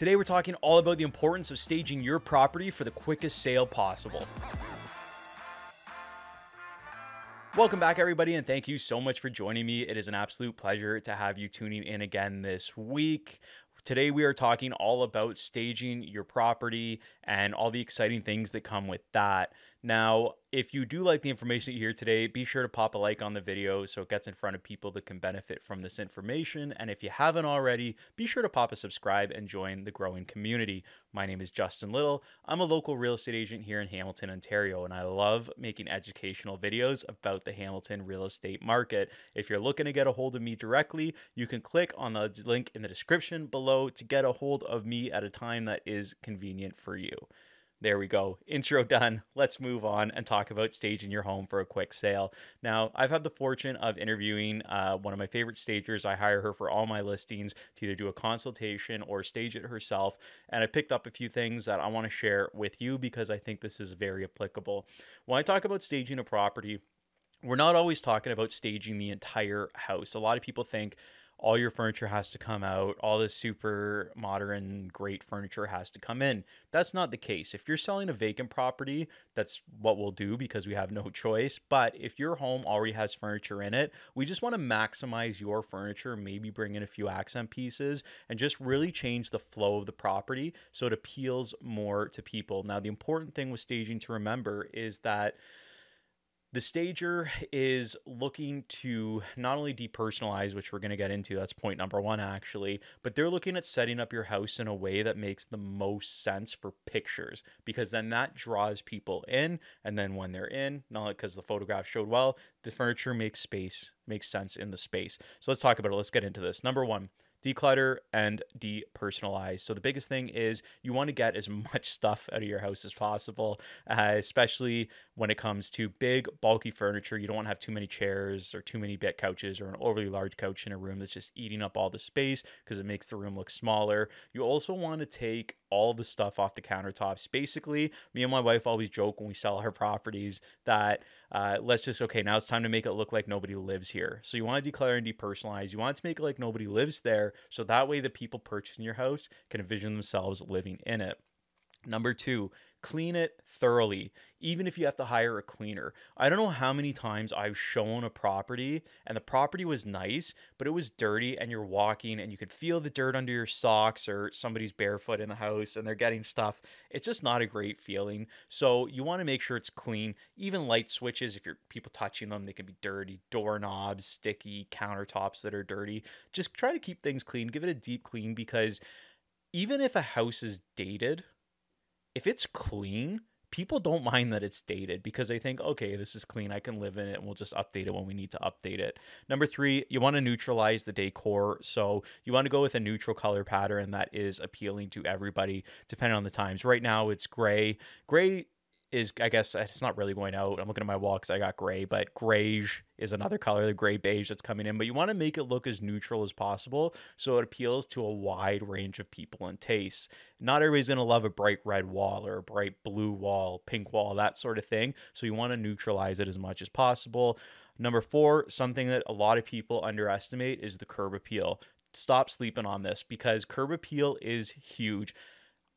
Today we're talking all about the importance of staging your property for the quickest sale possible. Welcome back, everybody, and thank you so much for joining me. It is an absolute pleasure to have you tuning in again this week. Today, we are talking all about staging your property and all the exciting things that come with that. Now, if you do like the information you hear today, be sure to pop a like on the video so it gets in front of people that can benefit from this information. And if you haven't already, be sure to pop a subscribe and join the growing community. My name is Justin Little. I'm a local real estate agent here in Hamilton, Ontario, and I love making educational videos about the Hamilton real estate market. If you're looking to get a hold of me directly, you can click on the link in the description below to get a hold of me at a time that is convenient for you. There we go. Intro done. Let's move on and talk about staging your home for a quick sale. Now, I've had the fortune of interviewing uh, one of my favorite stagers. I hire her for all my listings to either do a consultation or stage it herself. And I picked up a few things that I want to share with you because I think this is very applicable. When I talk about staging a property, we're not always talking about staging the entire house. A lot of people think, all your furniture has to come out, all this super modern, great furniture has to come in. That's not the case. If you're selling a vacant property, that's what we'll do because we have no choice. But if your home already has furniture in it, we just want to maximize your furniture, maybe bring in a few accent pieces, and just really change the flow of the property so it appeals more to people. Now, the important thing with staging to remember is that the stager is looking to not only depersonalize, which we're going to get into, that's point number one actually, but they're looking at setting up your house in a way that makes the most sense for pictures because then that draws people in. And then when they're in, not because the photograph showed well, the furniture makes space, makes sense in the space. So let's talk about it. Let's get into this. Number one, declutter and depersonalize. So the biggest thing is you want to get as much stuff out of your house as possible, uh, especially when it comes to big bulky furniture. You don't want to have too many chairs or too many bed couches or an overly large couch in a room that's just eating up all the space because it makes the room look smaller. You also want to take all the stuff off the countertops. Basically, me and my wife always joke when we sell our properties that uh, let's just okay now it's time to make it look like nobody lives here. So you want to declare and depersonalize. You want to make it like nobody lives there so that way the people purchasing your house can envision themselves living in it number two clean it thoroughly, even if you have to hire a cleaner. I don't know how many times I've shown a property and the property was nice, but it was dirty and you're walking and you could feel the dirt under your socks or somebody's barefoot in the house and they're getting stuff. It's just not a great feeling. So you want to make sure it's clean. Even light switches, if you're people touching them, they can be dirty. Doorknobs, sticky, countertops that are dirty. Just try to keep things clean. Give it a deep clean because even if a house is dated, if it's clean, people don't mind that it's dated because they think, okay, this is clean. I can live in it and we'll just update it when we need to update it. Number three, you want to neutralize the decor. So you want to go with a neutral color pattern that is appealing to everybody, depending on the times. Right now, it's gray. Gray is I guess it's not really going out. I'm looking at my wall because I got gray, but greige is another color, the gray beige that's coming in. But you want to make it look as neutral as possible so it appeals to a wide range of people and tastes. Not everybody's gonna love a bright red wall or a bright blue wall, pink wall, that sort of thing. So you want to neutralize it as much as possible. Number four, something that a lot of people underestimate is the curb appeal. Stop sleeping on this because curb appeal is huge.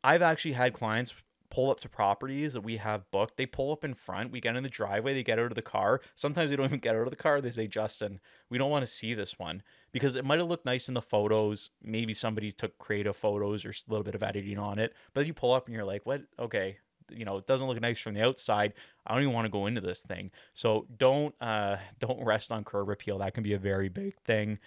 I've actually had clients pull up to properties that we have booked. They pull up in front. We get in the driveway. They get out of the car. Sometimes they don't even get out of the car. They say, Justin, we don't want to see this one because it might have looked nice in the photos. Maybe somebody took creative photos or a little bit of editing on it. But you pull up and you're like, what? Okay. You know, it doesn't look nice from the outside. I don't even want to go into this thing. So don't uh, don't rest on curb appeal. That can be a very big thing.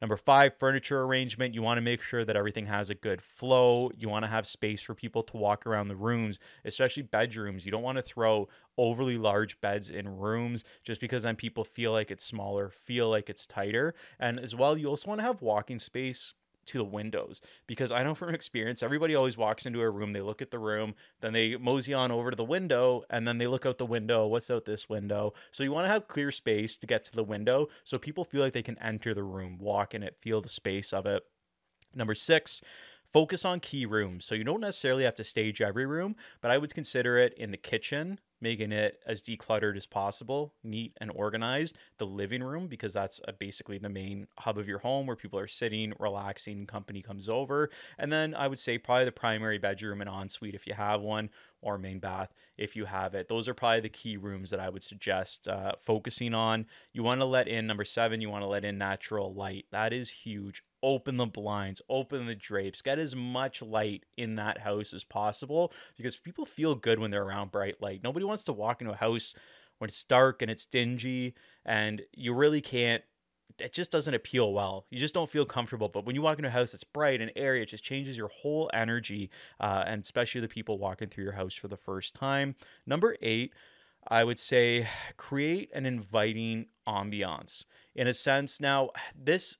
Number five, furniture arrangement. You want to make sure that everything has a good flow. You want to have space for people to walk around the rooms, especially bedrooms. You don't want to throw overly large beds in rooms just because then people feel like it's smaller, feel like it's tighter. And as well, you also want to have walking space to the windows because I know from experience, everybody always walks into a room, they look at the room, then they mosey on over to the window, and then they look out the window. What's out this window? So you want to have clear space to get to the window so people feel like they can enter the room, walk in it, feel the space of it. Number six, focus on key rooms. So you don't necessarily have to stage every room, but I would consider it in the kitchen, making it as decluttered as possible, neat and organized. The living room, because that's uh, basically the main hub of your home where people are sitting, relaxing, company comes over. And then I would say probably the primary bedroom and ensuite if you have one, or main bath if you have it. Those are probably the key rooms that I would suggest uh, focusing on. You want to let in number seven, you want to let in natural light. That is huge open the blinds, open the drapes, get as much light in that house as possible because people feel good when they're around bright light. Nobody wants to walk into a house when it's dark and it's dingy and you really can't it just doesn't appeal well. You just don't feel comfortable. But when you walk into a house that's bright and airy, it just changes your whole energy, uh, and especially the people walking through your house for the first time. Number eight, I would say create an inviting ambiance. In a sense, now this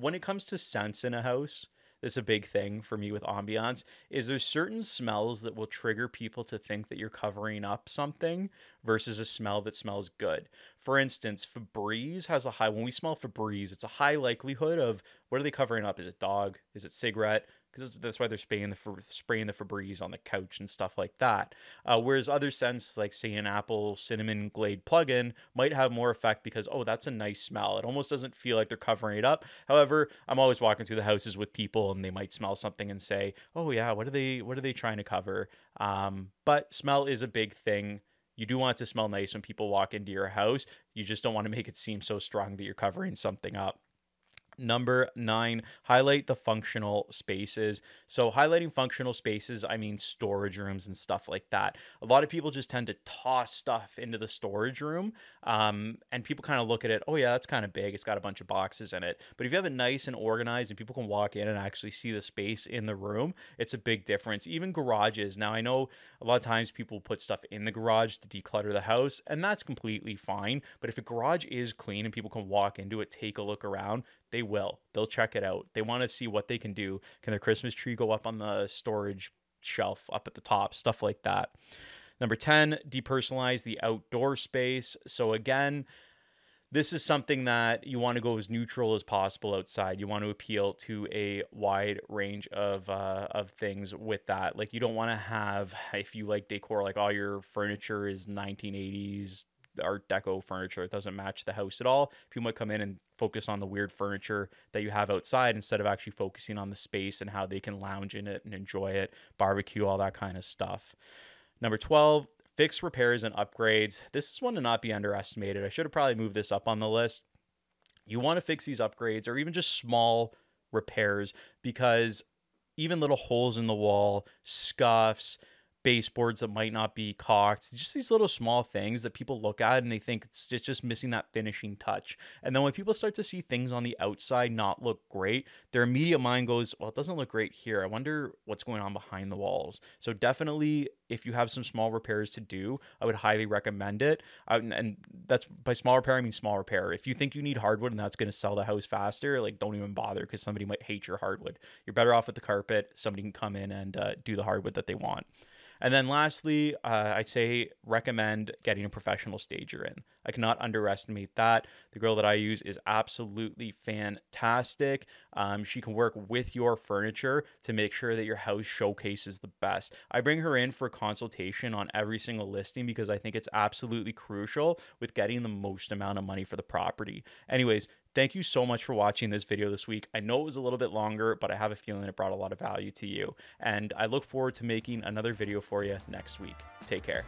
when it comes to scents in a house, that's a big thing for me with ambiance is there's certain smells that will trigger people to think that you're covering up something versus a smell that smells good. For instance, Febreze has a high when we smell Febreze, it's a high likelihood of what are they covering up? Is it dog? Is it cigarette? Because that's why they're spraying the spraying the Febreze on the couch and stuff like that. Uh, whereas other scents, like say an apple cinnamon glade plug-in, might have more effect because oh, that's a nice smell. It almost doesn't feel like they're covering it up. However, I'm always walking through the houses with people and they might smell something and say, oh yeah, what are they what are they trying to cover? Um, but smell is a big thing. You do want it to smell nice when people walk into your house. You just don't want to make it seem so strong that you're covering something up. Number nine, highlight the functional spaces. So, highlighting functional spaces, I mean storage rooms and stuff like that. A lot of people just tend to toss stuff into the storage room, um, and people kind of look at it, oh, yeah, that's kind of big. It's got a bunch of boxes in it. But if you have it nice and organized and people can walk in and actually see the space in the room, it's a big difference. Even garages. Now, I know a lot of times people put stuff in the garage to declutter the house, and that's completely fine. But if a garage is clean and people can walk into it, take a look around, they will. They'll check it out. They want to see what they can do. Can their Christmas tree go up on the storage shelf up at the top? Stuff like that. Number 10, depersonalize the outdoor space. So again, this is something that you want to go as neutral as possible outside. You want to appeal to a wide range of uh, of things with that. Like you don't want to have if you like decor, like all your furniture is 1980s Art Deco furniture. It doesn't match the house at all. People might come in and focus on the weird furniture that you have outside instead of actually focusing on the space and how they can lounge in it and enjoy it, barbecue, all that kind of stuff. Number 12, fix repairs and upgrades. This is one to not be underestimated. I should have probably moved this up on the list. You want to fix these upgrades or even just small repairs because even little holes in the wall, scuffs, baseboards that might not be caulked, just these little small things that people look at and they think it's just, just missing that finishing touch. And then when people start to see things on the outside not look great, their immediate mind goes, well, it doesn't look great here. I wonder what's going on behind the walls. So definitely, if you have some small repairs to do, I would highly recommend it. And that's by small repair, I mean small repair. If you think you need hardwood and that's going to sell the house faster, like don't even bother because somebody might hate your hardwood. You're better off with the carpet. Somebody can come in and uh, do the hardwood that they want. And then lastly, uh, I'd say recommend getting a professional stager in. I cannot underestimate that. The girl that I use is absolutely fantastic. Um, she can work with your furniture to make sure that your house showcases the best. I bring her in for consultation on every single listing because I think it's absolutely crucial with getting the most amount of money for the property. Anyways, Thank you so much for watching this video this week. I know it was a little bit longer, but I have a feeling it brought a lot of value to you. And I look forward to making another video for you next week. Take care.